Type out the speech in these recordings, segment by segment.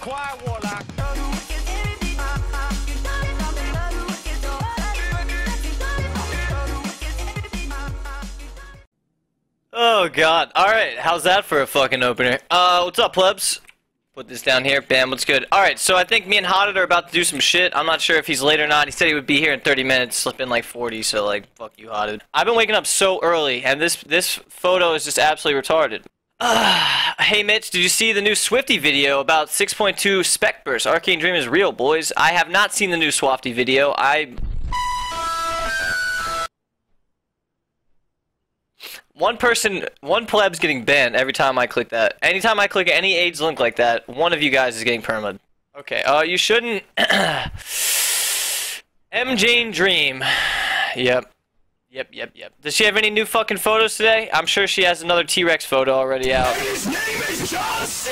quiet warlock. Oh god. Alright, how's that for a fucking opener? Uh, what's up, plebs? Put this down here. Bam, what's good? Alright, so I think me and Hotted are about to do some shit. I'm not sure if he's late or not. He said he would be here in 30 minutes, slip in like 40, so like, fuck you, Hotted. I've been waking up so early, and this this photo is just absolutely retarded. Uh, hey Mitch, did you see the new Swifty video about 6.2 spec burst? Arcane Dream is real, boys. I have not seen the new Swafty video. I One person, one pleb's getting banned every time I click that. Anytime I click any AIDS link like that, one of you guys is getting permaed. Okay, uh, you shouldn't. M. Jane Dream. Yep. Yep, yep, yep. Does she have any new fucking photos today? I'm sure she has another T-Rex photo already out.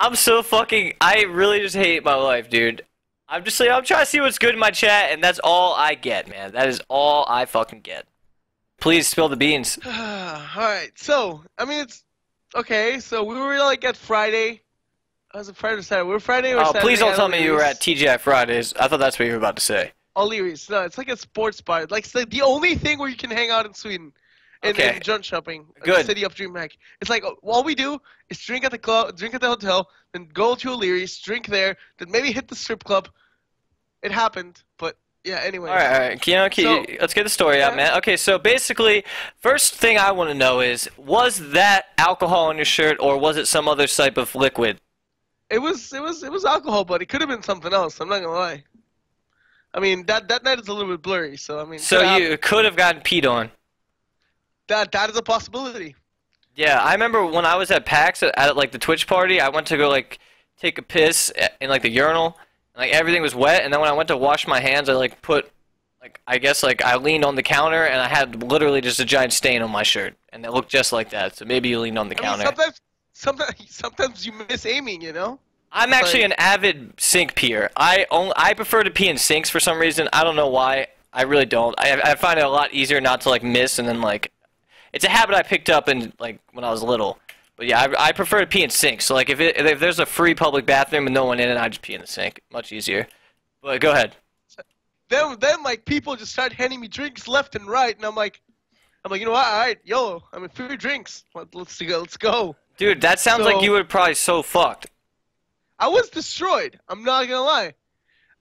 I'm so fucking. I really just hate my life, dude. I'm just like I'm trying to see what's good in my chat, and that's all I get, man. That is all I fucking get. Please spill the beans. All right, so I mean it's okay. So we were like at Friday. Uh, Was or Saturday? We were Friday or Oh, Saturday. please don't tell me you were at TGI Fridays. I thought that's what you were about to say. O'Leary's. No, it's like a sports bar. Like it's like the only thing where you can hang out in Sweden. And, Okay. in junk shopping, in Good. the city of DreamHack. It's like all we do is drink at the club, drink at the hotel, then go to O'Leary's, drink there, then maybe hit the strip club. It happened, but yeah. Anyway. All right, all right. You know, okay, So- let's get the story out, man. Okay, so basically, first thing I want to know is, was that alcohol on your shirt, or was it some other type of liquid? It was it was it was alcohol, but it could have been something else. I'm not gonna lie. I mean that that night is a little bit blurry, so I mean. So you could have gotten peed on. that that is a possibility. Yeah, I remember when I was at PAX at, at like the Twitch party, I went to go like take a piss in like the urinal, and, like everything was wet, and then when I went to wash my hands, I like put like I guess like I leaned on the counter and I had literally just a giant stain on my shirt, and it looked just like that. So maybe you leaned on the I mean, counter. sometimes sometimes sometimes you miss aiming, you know. I'm actually like- an avid sink peer. I only, I prefer to pee in sinks for some reason. I don't know why. I really don't. I I find it a lot easier not to like miss and then like it's a habit I picked up in like when I was little. But yeah, I, I prefer to pee in sinks. So like if it, if there's a free public bathroom and no one in it, I just pee in the sink. Much easier. But go ahead. Then then like people just start handing me drinks left and right, and I'm like, I'm like, you know what? All right, yo, I'm in free drinks. Let, let's go. Let's go. Dude, that sounds like you were probably so fucked. I was destroyed. I'm not gonna lie.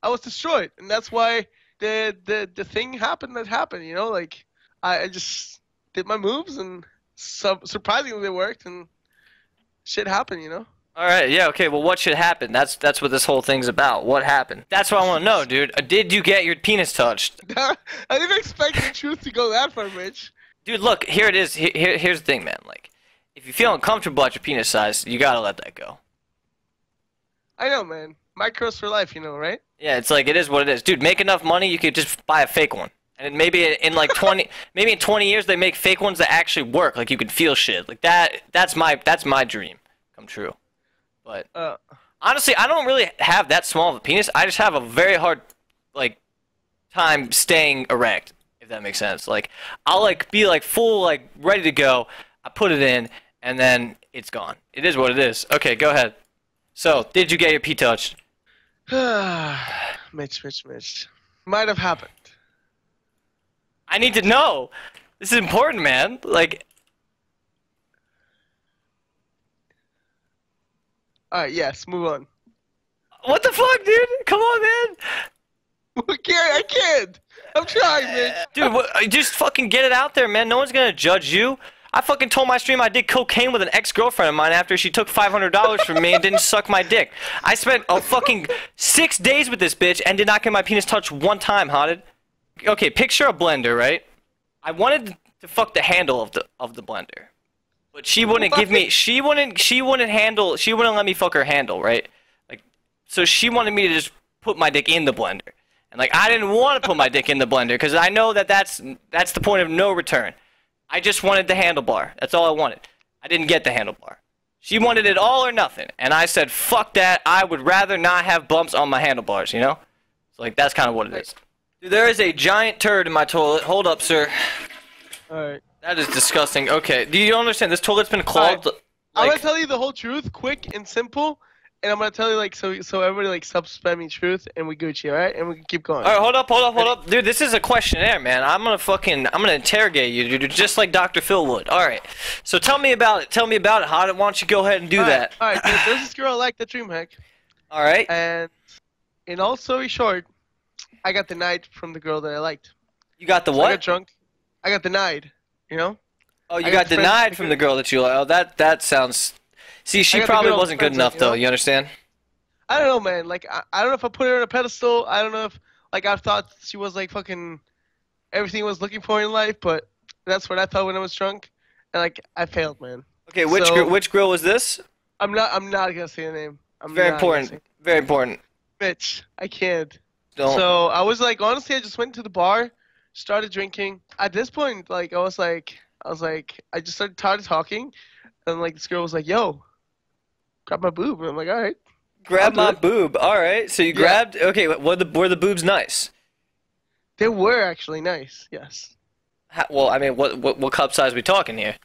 I was destroyed, and that's why the the the thing happened that happened. You know, like I, I just did my moves, and su- surprisingly they worked, and shit happened. You know. All right, yeah, okay. Well, what should happen? That's that's what this whole thing's about. What happened? That's what I want to know, dude. Uh, Did you get your penis touched? I didn't expect the truth to go that far, Mitch. Dude, look, here it is. Here- here's the thing, man. Like, if you feel uncomfortable at your penis size, you gotta let that go. I know, man. Micros for life, you know, right? Yeah, it's like it is what it is, dude. Make enough money, you could just buy a fake one, and maybe in like twenty, maybe in twenty years, they make fake ones that actually work. Like you can feel shit. Like that. That's my that's my dream come true. But Uh, honestly, I don't really have that small of a penis. I just have a very hard like time staying erect. If that makes sense. Like I'll like be like full like ready to go. I put it in, and then it's gone. It is what it is. Okay, go ahead. So, did you get your pee touched? Mitch, Mitch, Mitch. Might have happened. I need to know. This is important, man. Like, All right, yes, move on. what the fuck, dude? Come on, man. I can't. I can't. I'm trying, Mitch. Dude, what, just fucking get it out there, man. No one's gonna judge you. I fucking told my stream I did cocaine with an ex-girlfriend of mine after she took $500 from me and didn't suck my dick. I spent a fucking six days with this bitch and did not get my penis touched one time, Hotted. Okay, picture a blender, right? I wanted to fuck the handle of the of the blender, but she wouldn't give me. She wouldn't. She wouldn't handle. She wouldn't let me fuck her handle, right? Like, so she wanted me to just put my dick in the blender, and like I didn't want to put my dick in the blender because I know that that's that's the point of no return. I just wanted the handlebar. That's all I wanted. I didn't get the handlebar. She wanted it all or nothing, and I said, "Fuck that! I would rather not have bumps on my handlebars." You know, so like that's kind of what it is. Dude, there is a giant turd in my toilet. Hold up, sir. All right. That is disgusting. Okay, do you understand? This toilet's been clogged. I'm gonna tell you the whole truth, quick and simple, and I'm gonna tell you like so so everybody like stops spamming truth and we Gucci, all right? And we can keep going. all right, hold up, hold up, hold up, dude. This is a questionnaire, man. I'm gonna fucking, I'm gonna interrogate you, dude, just like Dr. Phil would. All right. So tell me about it. Tell me about it. How? Why don't you go ahead and do All right, that? All right, there- there's this girl I like the dream DreamHack, All right. and in all story short, I got denied from the girl that I liked. You got the So I got drunk. I got denied. You know? Oh, you got got denied from the girl that you like. Oh, that that sounds. See, she probably wasn't good enough, you know? though. You understand? I don't know, man. Like I, I don't know if I put her on a pedestal. I don't know if like I thought she was like fucking everything I was looking for in life, but that's what I thought when I was drunk, and like I failed, man. Okay, which So- girl, which girl was this? I'm not. I'm not gonna say the name. I'm Very important. Very important. Bitch, I can't. Don't. So I was like, honestly, I just went to the bar, started drinking. At this point, like I was like, I was like, I just started started talking, and like this girl was like, "Yo, grab my boob," and I'm like, "All right." Grab my it. boob. All right. So you Yeah. grabbed. Okay. Were the were the boobs nice? They were actually nice. Yes, How, well, I mean, what what what cup size we talking here?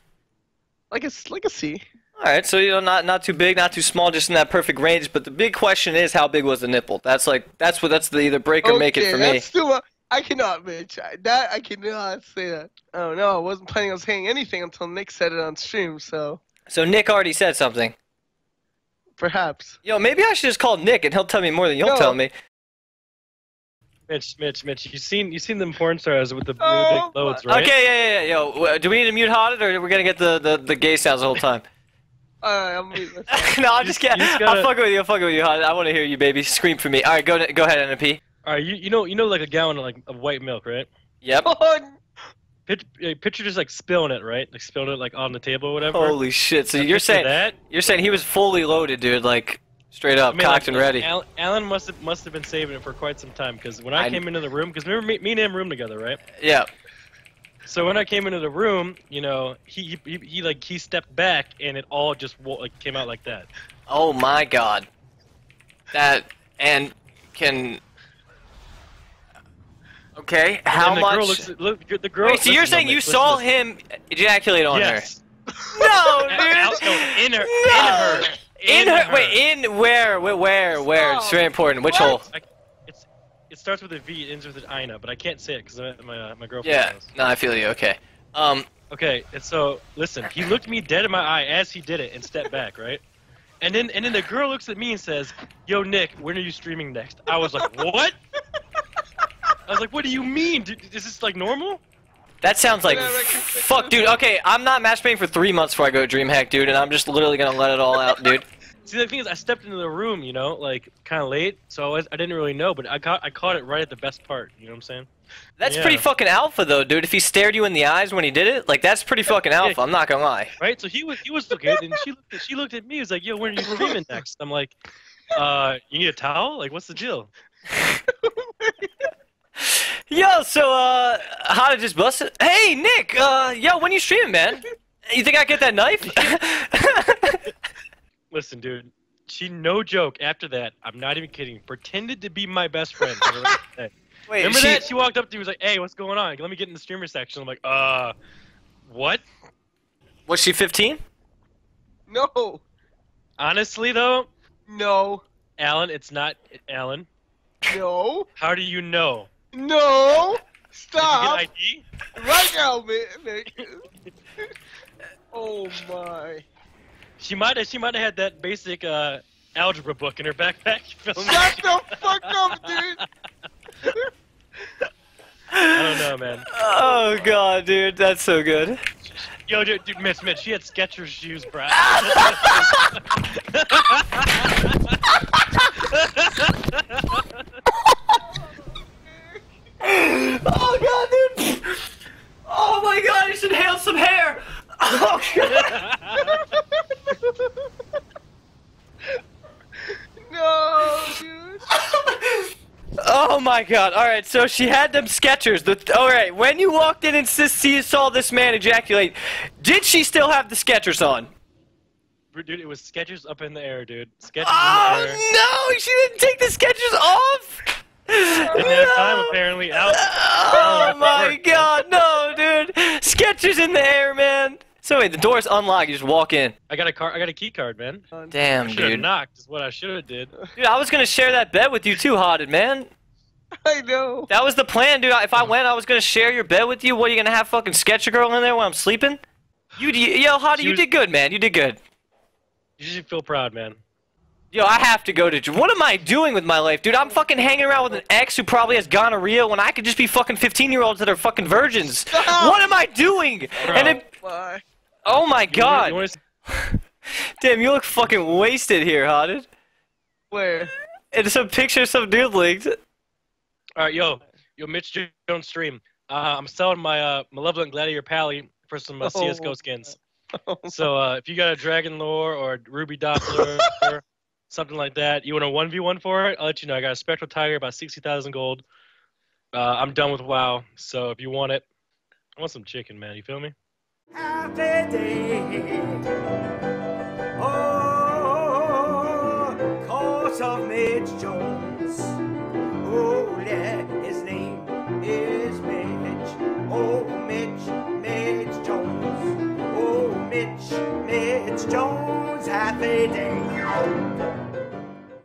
like a s- like a C. All right. So you know, not not too big, not too small, just in that perfect range. But the big question is, how big was the nipple? That's like that's what that's the either break or make it for me. that's too much. I cannot, bitch. I, that I cannot say that. Oh no, I wasn't planning on saying anything until Nick said it on stream. So So Nick already said something. Perhaps. Yo, maybe I should just call Nick and he'll tell me more than you'll No. tell me. Mitch, Mitch, Mitch, you seen you seen them porn stars with the blue Oh, big loads, right? Okay, yeah, yeah, yeah. Yo, do we need to mute Hotted or we're we gonna get the, the, the gay sounds the whole time? Alright, I'm leaving. That's no, I'm just just- kidding. you just I'm fucking with you. I'm fucking with you, Hotted. I want to hear you, baby. Scream for me. All right, go go ahead, NP. All right, you you know you know like a gallon of like of white milk, right? Yep. Oh, Picture, picture just like spilling it, right? Like spilling it like on the table or whatever. Holy shit! So you're saying that? you're saying he was fully loaded, dude? Like straight up, I mean, cocked like, and ready. Al- Alan must have must have been saving it for quite some time because when I, I- came into the room, because remember me, me and him room together, right? Yeah. So when I came into the room, you know, he he, he, he like he stepped back and it all just like came out like that. Oh my god. That and can. Okay, how the much? Girl looks, look, the girl. Wait, so you're saying you saw him ejaculate on Yes. her? No, dude. Al- no, in her, No. in her, In her, wait, in where, where, where, where? It's very important. Which hole? I, it's it starts with a V, it ends with an Ina, but I can't say it because my my, uh, my girlfriend Yeah. knows. No, I feel you. Okay. Um. Okay, and so listen, he looked me dead in my eye as he did it and stepped back, right? And then and then the girl looks at me and says, "Yo, Nick, when are you streaming next?" I was like, "What?" I was like, "What do you mean? Dude, is this like normal?" That sounds like Yeah, fuck, dude. Okay, I'm not masturbating for three months before I go to DreamHack, dude, and I'm just literally gonna let it all out, dude. See, the thing is, I stepped into the room, you know, like kind of late, so I, was, I didn't really know, but I caught I caught it right at the best part. You know what I'm saying? That's Yeah. pretty fucking alpha, though, dude. If he stared you in the eyes when he did it, like that's pretty fucking alpha. I'm not gonna lie. Right? So he was he was looking, and she looked at, she looked at me. Was like, "Yo, when are you streaming next?" I'm like, "Uh, you need a towel? Like, what's the deal?" Yo, so uh, how to just bust it? Hey, Nick. Uh, yo, when you streaming, man? You think I get that knife? Listen, dude. She no joke. After that, I'm not even kidding. Pretended to be my best friend. for the rest of the day. Wait, Remember she- that? She walked up to me, was like, "Hey, what's going on? Let me get in the streamer section." I'm like, "Uh, what?" was she 15? no, Honestly, though, no, Alan, it's not Alan. no, How do you know? No. Did Stop you get ID? right now, man. Nick. oh my. She might have. She might have had that basic uh, algebra book in her backpack. filling Shut the fuck up, dude. I don't know, man. Oh god, dude, that's so good. Yo, dude, dude Miss Mitch, she had Skechers shoes, bro. Oh god, dude. Oh my god, you should inhale some hair. Oh god. no, dude. Oh my god. All right, so she had them Skechers. The all right, when you walked in and s- see saw this man ejaculate, did she still have the Skechers on? dude, it was Skechers up in the air, dude. Skechers Oh in the oh, air. no, she didn't take the Skechers off. Didn't have time apparently. Out. Oh Oh, my work. god, no, dude. Skechers in the air, man. So wait, the door's unlocked. You just walk in. I got a car. I got a key card, man. Damn, Should have dude. knocked. Is what I should have did. Dude, I was gonna share that bed with you too, Hotted, man. I know. That was the plan, dude. If I went, I was gonna share your bed with you. What are you gonna have fucking sketch a girl in there when I'm sleeping? You, you yo, Hottie, you was- did good, man. You did good. You should feel proud, man. Yo, I have to go to. What am I doing with my life, dude? I'm fucking hanging around with an ex who probably has gonorrhea when I could just be fucking 15 year olds that are fucking virgins. Stop! What am I doing? Bro. And then, Why? oh my You wanna- god, you wanna damn, you look fucking wasted here, Hotted. Where? And some pictures of some dude linked. All right, yo, yo, Mitch Jones stream. Uh, I'm selling my uh, malevolent gladiator pally for some uh, Oh. CS:GO skins. So uh, if you got a dragon lore or a ruby doppler or something like that, you want a one v one for it? I'll let you know. I got a spectral tiger, about sixty thousand gold. Uh, I'm done with WoW, so if you want it, I want some chicken, man. You feel me? Happy day. Oh, cause of Mitch Jones. Oh, yeah, his name is Mitch. Oh, Mitch, Mitch Jones. Oh, Mitch, Mitch Jones. Happy day.